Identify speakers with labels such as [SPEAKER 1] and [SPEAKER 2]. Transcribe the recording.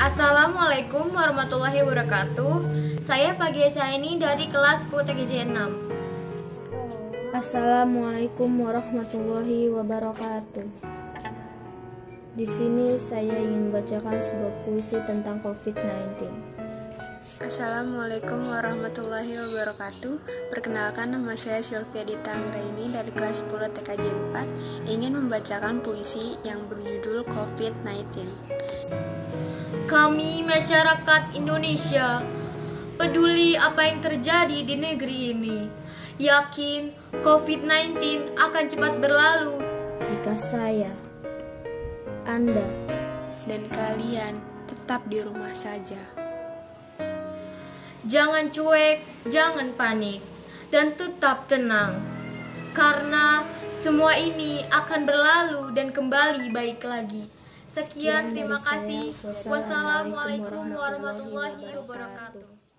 [SPEAKER 1] Assalamualaikum warahmatullahi wabarakatuh. Saya Pagi ini dari kelas 10 TKJ 6.
[SPEAKER 2] Assalamualaikum warahmatullahi wabarakatuh. Di sini saya ingin bacakan sebuah puisi tentang COVID-19.
[SPEAKER 3] Assalamualaikum warahmatullahi wabarakatuh Perkenalkan nama saya Sylvia Dita Anggraini dari kelas 10 TKJ 4 Ingin membacakan puisi yang berjudul COVID-19
[SPEAKER 1] Kami masyarakat Indonesia peduli apa yang terjadi di negeri ini Yakin COVID-19 akan cepat berlalu
[SPEAKER 2] Jika saya, Anda,
[SPEAKER 3] Dan kalian tetap di rumah saja
[SPEAKER 1] Jangan cuek, jangan panik, dan tetap tenang. Karena semua ini akan berlalu dan kembali baik lagi. Sekian, terima kasih.
[SPEAKER 2] Wassalamualaikum warahmatullahi
[SPEAKER 1] wabarakatuh.